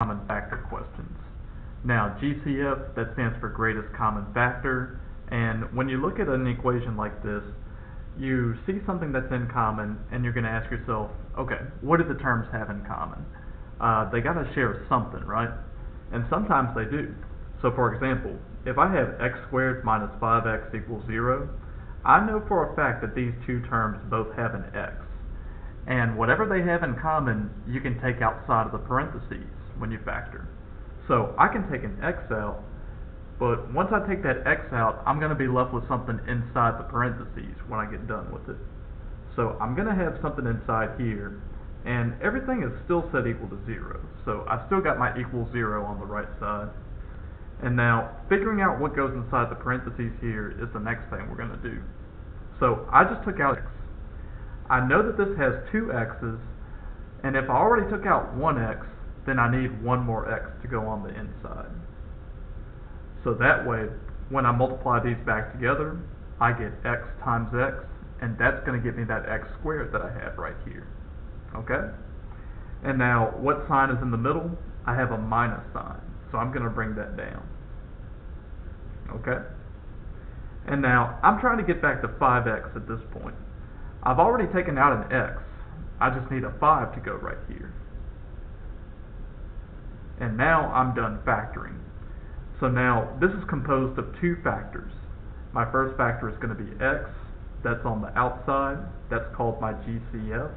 common factor questions. Now, GCF, that stands for greatest common factor, and when you look at an equation like this, you see something that's in common, and you're going to ask yourself, okay, what do the terms have in common? Uh, they got to share something, right? And sometimes they do. So for example, if I have x squared minus 5x equals 0, I know for a fact that these two terms both have an x. And whatever they have in common, you can take outside of the parentheses when you factor. So I can take an x out, but once I take that x out, I'm going to be left with something inside the parentheses when I get done with it. So I'm going to have something inside here, and everything is still set equal to 0. So I still got my equal 0 on the right side. And now, figuring out what goes inside the parentheses here is the next thing we're going to do. So I just took out x. I know that this has two x's, and if I already took out one x, then I need one more x to go on the inside. So that way, when I multiply these back together, I get x times x, and that's going to give me that x squared that I have right here. Okay? And now, what sign is in the middle? I have a minus sign, so I'm going to bring that down. Okay? And now, I'm trying to get back to 5x at this point. I've already taken out an x. I just need a 5 to go right here. And now I'm done factoring. So now this is composed of two factors. My first factor is going to be x. That's on the outside. That's called my GCF.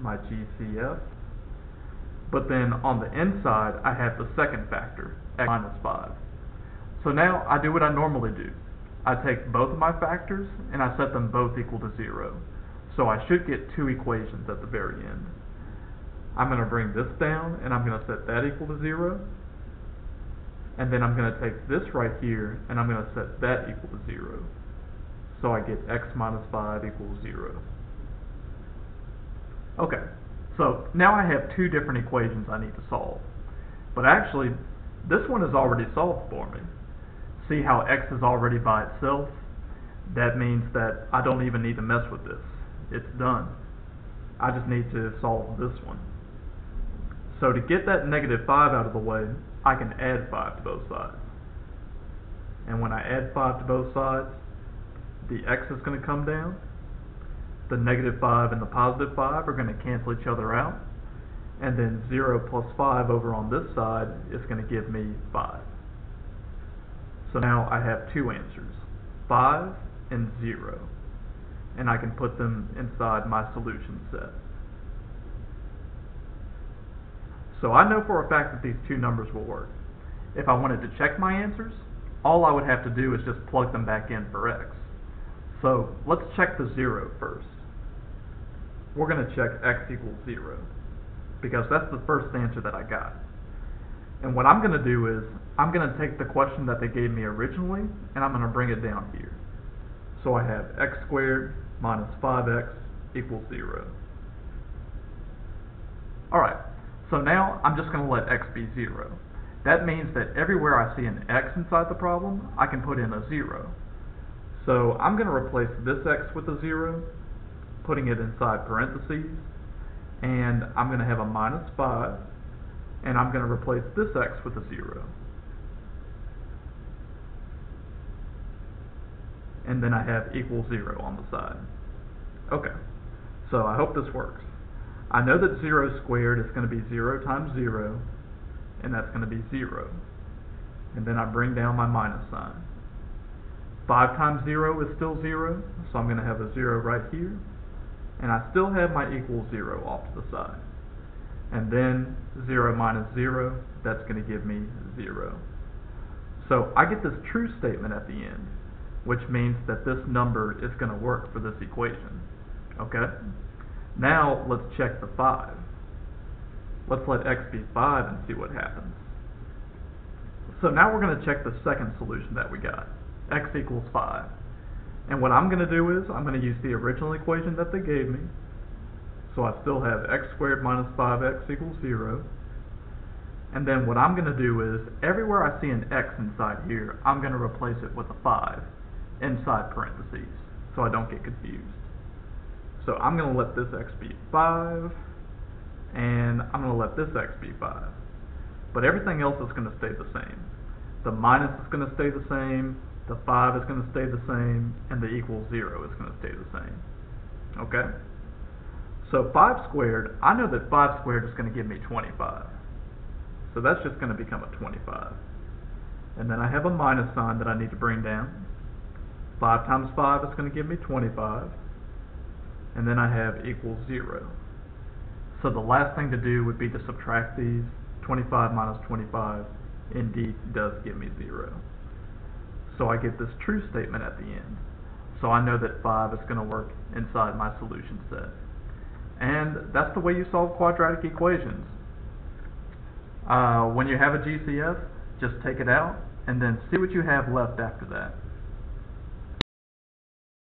My GCF. But then on the inside, I have the second factor, x minus 5. So now I do what I normally do. I take both of my factors and I set them both equal to 0. So I should get two equations at the very end. I'm going to bring this down and I'm going to set that equal to 0. And then I'm going to take this right here and I'm going to set that equal to 0. So I get x minus 5 equals 0. Okay, so now I have two different equations I need to solve. But actually, this one is already solved for me. See how x is already by itself? That means that I don't even need to mess with this. It's done. I just need to solve this one. So to get that negative 5 out of the way, I can add 5 to both sides. And when I add 5 to both sides, the x is going to come down. The negative 5 and the positive 5 are going to cancel each other out. And then 0 plus 5 over on this side is going to give me 5. So now I have two answers, 5 and 0. And I can put them inside my solution set. So I know for a fact that these two numbers will work. If I wanted to check my answers, all I would have to do is just plug them back in for x. So let's check the 0 first. We're going to check x equals 0 because that's the first answer that I got. And what I'm going to do is I'm going to take the question that they gave me originally and I'm going to bring it down here. So I have x squared minus 5x equals 0. Alright, so now I'm just going to let x be 0. That means that everywhere I see an x inside the problem, I can put in a 0. So I'm going to replace this x with a 0, putting it inside parentheses, and I'm going to have a minus 5, and I'm going to replace this x with a 0. And then I have equal 0 on the side. Okay, so I hope this works. I know that 0 squared is going to be 0 times 0, and that's going to be 0. And then I bring down my minus sign. 5 times 0 is still 0, so I'm going to have a 0 right here. And I still have my equal 0 off to the side. And then 0 minus 0, that's going to give me 0. So I get this true statement at the end, which means that this number is going to work for this equation. Okay? Now let's check the 5. Let's let x be 5 and see what happens. So now we're going to check the second solution that we got. x equals 5. And what I'm going to do is, I'm going to use the original equation that they gave me. So I still have x squared minus 5x equals 0. And then what I'm going to do is, everywhere I see an x inside here, I'm going to replace it with a 5 inside parentheses, so I don't get confused. So I'm going to let this x be 5, and I'm going to let this x be 5. but everything else is gonna stay the same. The minus is gonna stay the same, the five is gonna stay the same, and the equal zero is gonna stay the same. Okay? So five squared, I know that five squared is gonna give me twenty-five. So that's just gonna become a twenty-five. And then I have a minus sign that I need to bring down. Five times five is gonna give me twenty-five. And then I have equals zero. So the last thing to do would be to subtract these. Twenty-five minus twenty-five indeed does give me zero. So I get this true statement at the end. So I know that five is gonna work inside my solution set. And that's the way you solve quadratic equations. Uh, when you have a GCF, just take it out and then see what you have left after that.